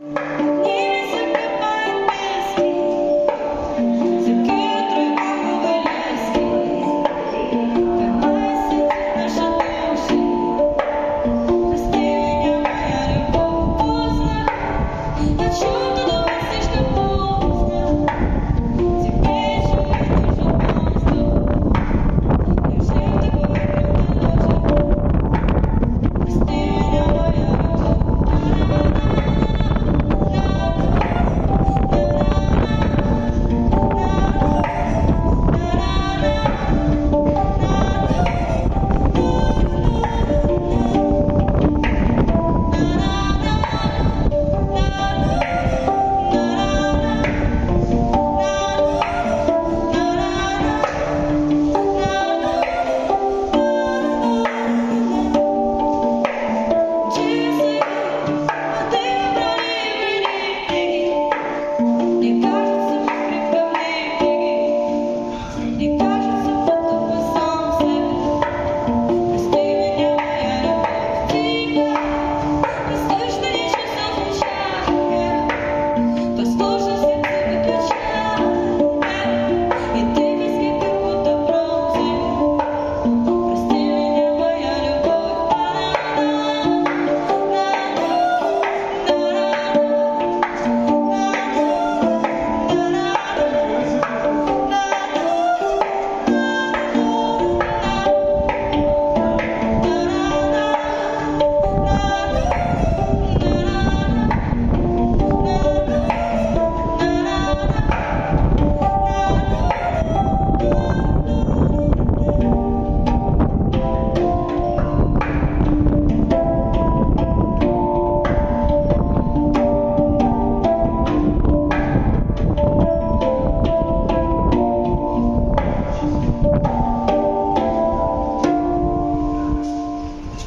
you.